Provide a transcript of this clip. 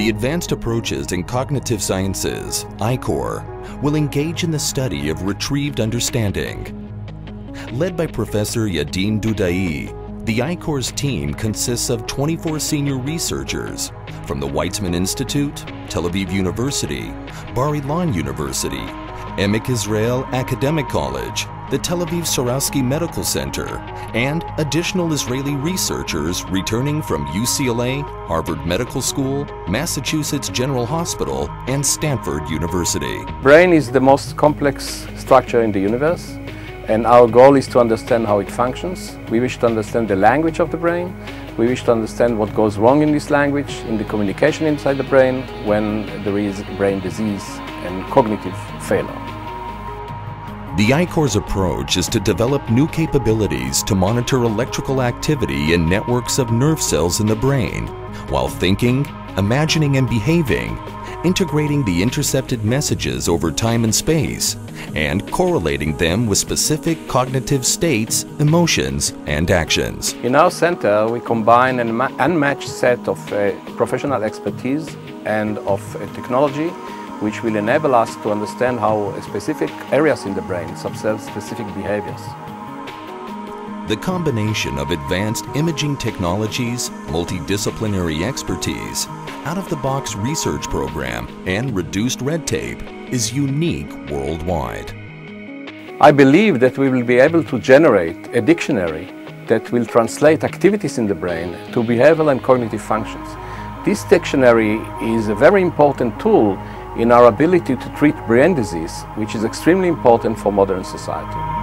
The Advanced Approaches in Cognitive Sciences, I-CORE, will engage in the study of retrieved understanding. Led by Professor Yadin Dudai, the I-CORE's team consists of 24 senior researchers from the Weizmann Institute, Tel Aviv University, Bar Ilan University, Emek Izrael Academic College, the Tel Aviv Sourasky Medical Center, and additional Israeli researchers returning from UCLA, Harvard Medical School, Massachusetts General Hospital, and Stanford University. Brain is the most complex structure in the universe and our goal is to understand how it functions. We wish to understand the language of the brain. We wish to understand what goes wrong in this language, in the communication inside the brain when there is brain disease and cognitive failure. The I-CORE's approach is to develop new capabilities to monitor electrical activity in networks of nerve cells in the brain while thinking, imagining and behaving, integrating the intercepted messages over time and space, and correlating them with specific cognitive states, emotions, and actions. In our center, we combine an unmatched set of uh, professional expertise and of uh, technology which will enable us to understand how specific areas in the brain observe specific behaviors. The combination of advanced imaging technologies, multidisciplinary expertise, out-of-the-box research program, and reduced red tape is unique worldwide. I believe that we will be able to generate a dictionary that will translate activities in the brain to behavioral and cognitive functions. This dictionary is a very important tool in our ability to treat brain disease, which is extremely important for modern society.